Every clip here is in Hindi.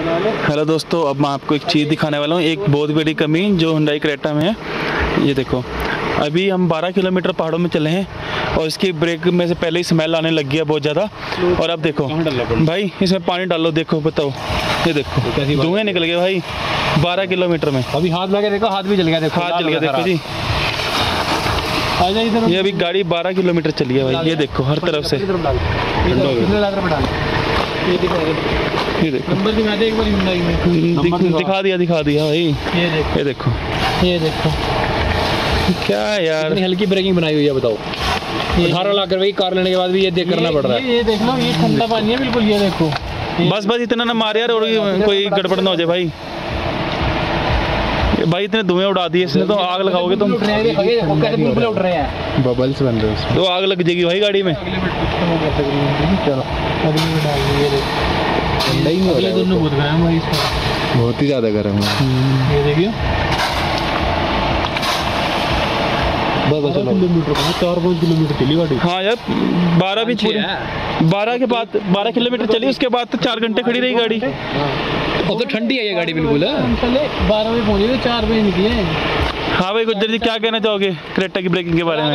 हेलो दोस्तों अब मैं आपको एक चीज़ दिखाने वाला हूँ। एक बहुत बड़ी कमी जो हुंडई क्रेटा में है। ये देखो अभी हम 12 किलोमीटर पहाड़ों में चले हैं और इसकी ब्रेक में से पहले ही स्मेल आने लग गया बहुत ज़्यादा। और अब देखो भाई इसमें पानी डालो देखो बताओ। ये देखो धुएँ निकल गए भाई 12 किलोमीटर में। अभी हाथ लगे देखो हाथ भी जल गया देखो हाथ चल गया देखो जी। ये अभी गाड़ी 12 किलोमीटर चली है भाई। ये देखो हर तरफ़ से। ये दिखा दे ये देखो। नंबर दिखा दे एक बार हिंदाई में। दिखा दिया दिखा दिया भाई। ये देखो। ये देखो। ये देखो। क्या यार? हल्की ब्रेकिंग बनाई हुई है बताओ। अठारह लाख रुपए की कार लेने के बाद भी ये देख करना पड़ रहा है। ये देख लो ये ठंडा पानी है बिल्कुल ये देखो। बस बस इतना ना मार यार और कोई गड़बड़ ना हो जाए भाई। भाई इतने धुएँ उड़ा दिए इसने तो आग लगाओगे तुम हैं बबल्स बन रहे हैं। तो आग लग जाएगी भाई गाड़ी में। उसमें बहुत ही ज़्यादा गर्म है। ये देखिए। बस किलोमीटर चार पाँच किलोमीटर चली गाड़ी। हाँ यार बारह भी पूरी बारह के बाद बारह किलोमीटर चली उसके बाद तो चार घंटे खड़ी रही गाड़ी। अब तो ठंडी है ये गाड़ी बिल्कुल बारह बजे पहुँचे चार बजे निकले। हाँ भाई गुज्जर जी क्या कहना चाहोगे क्रेटा की ब्रेकिंग के बारे में?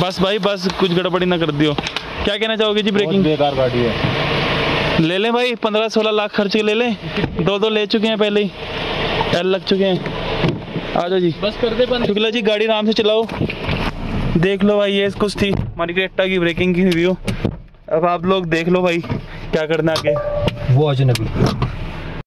बस भाई बस कुछ गड़बड़ी ना कर दियो। क्या कहना चाहोगे जी ब्रेकिंग बेकार गाड़ी है। ले लें भाई पंद्रह सोलह लाख खर्च के ले लें। दो दो ले चुके हैं पहले ही। एल लग चुके हैं। आ जाओ जी। बस कर दे बंद। शुक्ला जी गाड़ी आराम से चलाओ। देख लो भाई ये कुछ थी। हमारी क्रेटा की ब्रेकिंग की रिव्यू अब आप लोग देख लो भाई क्या करना आगे। वो अजनबी